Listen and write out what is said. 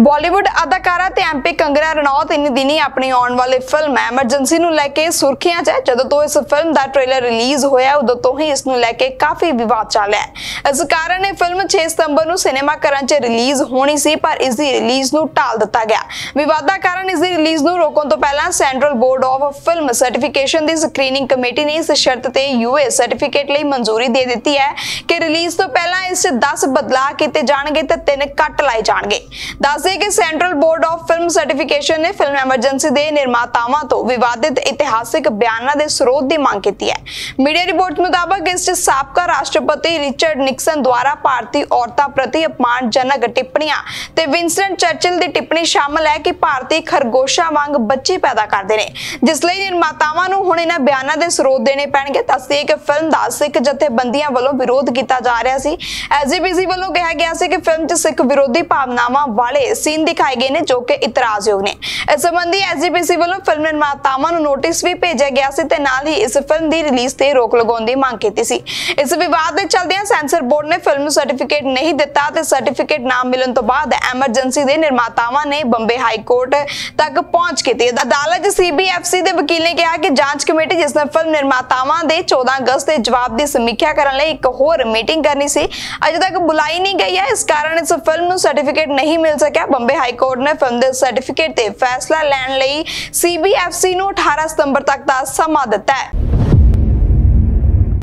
ਬਾਲੀਵੁੱਡ ਅਦਾਕਾਰਾ ਤੇ ਐਮਪੀ ਕੰਗਰਾ ਰਣੌਤ ਇਨ ਦਿਨੀ ਆਪਣੀ ਆਉਣ ਵਾਲੀ ਫਿਲਮ ਐਮਰਜੈਂਸੀ ਨੂੰ ਲੈ ਕੇ ਸੁਰਖੀਆਂ 'ਚ ਹੈ। ਜਦੋਂ ਤੋਂ ਇਸ ਫਿਲਮ ਦਾ ਟ੍ਰੇਲਰ ਰਿਲੀਜ਼ ਹੋਇਆ, ਉਦੋਂ ਤੋਂ ਹੀ ਇਸ ਨੂੰ ਲੈ ਕੇ ਕਾਫੀ ਵਿਵਾਦ ਚੱਲ ਰਿਹਾ ਇਸ ਕਾਰਨ ਇਹ ਫਿਲਮ 6 ਸਤੰਬਰ ਨੂੰ ਸਿਨੇਮਾ ਘਰਾਂ 'ਚ ਰਿਲੀਜ਼ ਹੋਣੀ ਸੀ, ਪਰ ਇਸ ਦੀ ਰਿਲੀਜ਼ ਨੂੰ ਟਾਲ ਦਿੱਤਾ ਗਿਆ। ਵਿਵਾਦਾਂ ਕਾਰਨ ਇਸ ਦੀ ਰਿਲੀਜ਼ ਨੂੰ ਰੋਕਣ ਤੋਂ ਪਹਿਲਾਂ Central Board of Film Certification the screening committee ਨੇ ਇਸ ਸ਼ਰਤ ਤੇ ਯੂਏ ਸਰਟੀਫਿਕੇਟ ਲਈ ਮਨਜ਼ੂਰੀ ਦੇ ਦਿੱਤੀ ਹੈ ਕਿ ਰਿਲੀਜ਼ ਤੋਂ ਪਹਿਲਾਂ ਇਸ 'ਚ 10 ਬਦਲਾਅ ਕੀਤੇ ਜਾਣਗੇ ਤੇ 3 ਕੱਟ ਲਾਏ ਜਾਣਗੇ। ਦੱਸਦੇ ਕਿ Central Board of Film Certification ਨੇ ਫਿਲਮ ਐਮਰਜੈਂਸੀ ਦੇ ਨਿਰਮਾਤਾਵਾਂ ਤੋਂ ਵਿਵਾਦਿਤ ਇਤਿਹਾਸਿਕ ਬਿਆਨਾਂ ਦੇ ਸਰੋਤ ਦੀ ਮੰਗ ਕੀਤੀ ਹੈ। ਮੀਡੀਆ ਰਿਪੋਰਟ ਮੁਤਾਬਕ ਇਸ 'ਚ ਸਾਬਕਾ ਰਾਸ਼ਟਰਪਤੀ ਰਿਚਰਡ ਨਿਕਸਨ ਦੁਆਰਾ ਭਾਰਤੀ ਔਰਤਾਂ ਪ੍ਰਤੀ ਅਪਮਾਨਜਨਕ ਟਿੱਪਣੀਆਂ ਤੇ ਵਿੰਸਟਨ ਚਰਚਿਲ ਦੀ ਟਿੱਪਣੀ ਸ਼ਾਮਲ ਹੈ ਕਿ ਭਾਰਤੀ ਖਰਗੋਸ਼ਾਂ ਵਾਂਗ ਬੱਚੇ ਪੈਦਾ ਕਰਦੇ ਨੇ। ਜਿਸ ਲਈ ਨਿਰਮਾਤਾਵਾਂ ਨੂੰ ਹੁਣ ਇਹਨਾਂ ਬਿਆਨਾਂ ਦੇ ਸਰੋਤ ਦੇਣੇ ਪੈਣਗੇ। ਦੱਸਦੇ ਕਿ ਫਿਲਮ ਦਾ ਸਿੱਖ ਜਥੇਬੰਦੀਆਂ ਵੱਲੋਂ ਵਿਰੋਧ ਕੀਤਾ ਜਾ ਰਿਹਾ ਸੀ। ਐਸਜੀਪੀਸੀ ਵੱਲੋਂ ਕਿਹਾ ਗਿਆ ਸੀ ਕਿ ਫਿਲਮ 'ਚ ਸਿੱਖ ਵਿਰੋਧੀ ਭਾਵਨਾਵਾਂ ਵਾਲੇ ਸੀਨ ਦਿਖਾਏ ਗਏ ਨੇ ਜੋ ਕਿ ਇਤਰਾਜ਼ਯੋਗ ਨੇ। ਇਸ ਸੰਬੰਧੀ ਐਸਜੀਪੀਸੀ ਵੱਲੋਂ ਫਿਲਮ ਨਿਰਮਾਤਾਵਾਂ ਨੂੰ ਨੋਟਿਸ ਵੀ ਭੇਜਿਆ ਗਿਆ ਸੀ ਤੇ ਨਾਲ ਹੀ ਇਸ ਫਿਲਮ ਦੀ ਰਿਲੀਜ਼ ਤੇ ਰੋਕ ਲਗਾਉਣ ਦੀ ਮੰਗ ਕੀਤੀ ਸੀ। ਇਸ ਵਿਵਾਦ ਦੇ ਚੱਲਦਿਆਂ ਸੈਂਸਰ ਬੋਰਡ ਨੇ ਫਿਲਮ ਨੂੰ ਸਰਟੀਫਿਕੇਟ ਨਹੀਂ ਦਿੱਤਾ ਤੇ ਸਰਟੀਫਿਕੇਟ ਨਾ ਮਿਲਣ ਤੋਂ ਬਾਅਦ ਐਮਰਜੈਂਸੀ ਦੇ ਨਿਰਮਾਤਾਵਾਂ ਨੇ ਬੰਬੇ ਹਾਈ ਕੋਰਟ ਤੱਕ ਪਹੁੰਚ ਕੀਤੀ। ਅਦਾਲਤ ਸੀਬੀਐਫਸੀ ਦੇ ਵਕੀਲ ਨੇ ਕਿਹਾ ਕਿ ਜਾਂਚ ਕਮੇਟੀ ਜਿਸ ਨੇ ਫਿਲਮ ਨਿਰਮਾਤਾਵਾਂ ਦੇ 14 ਅਗਸਤ ਦੇ ਜਵਾਬ ਦੀ ਸਮੀਖਿਆ ਕਰਨ ਲਈ ਇੱਕ ਹੋਰ ਮੀਟਿੰਗ ਕਰਨੀ ਸੀ, ਅਜੇ ਤੱਕ ਬੁਲਾਈ ਨਹੀਂ ਗਈ ਹੈ। ਇਸ ਕਾਰਨ ਇਸ ਫਿਲਮ ਨੂੰ ਸਰਟੀਫਿਕੇਟ ਨਹੀਂ ਮਿਲ ਸਕਿਆ ਬੰਬੇ ਹਾਈ ਕੋਰਟ ਨੇ ਫਿਲਮ ਦੇ ਸਰਟੀਫਿਕੇਟ ਤੇ ਫੈਸਲਾ ਲੈਣ ਲਈ ਸੀਬੀਐਫਸੀ ਨੂੰ 18 ਸਤੰਬਰ ਤੱਕ ਦਾ ਸਮਾਂ ਦਿੱਤਾ ਹੈ।